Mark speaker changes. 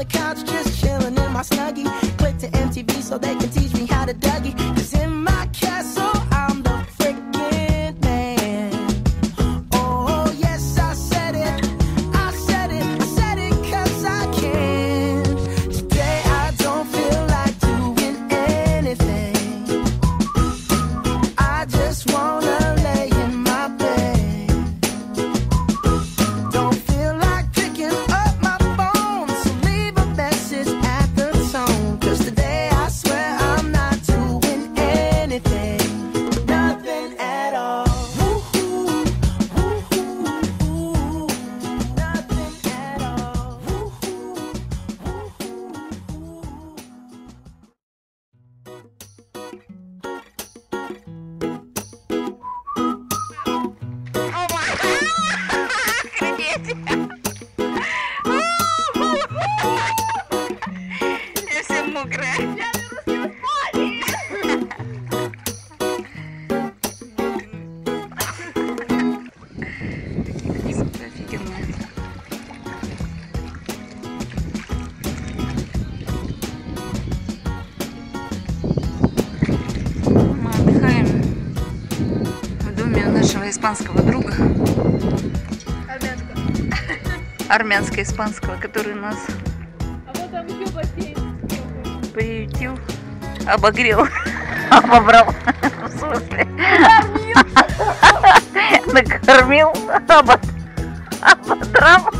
Speaker 1: the couch, just chilling in my snuggie.
Speaker 2: испанского друга. Армянского. Армянско-испанского, который у нас...
Speaker 3: А вот там еще бассейн
Speaker 2: приютил, обогрел, обобрал, в смысле. Накормил, ободрал.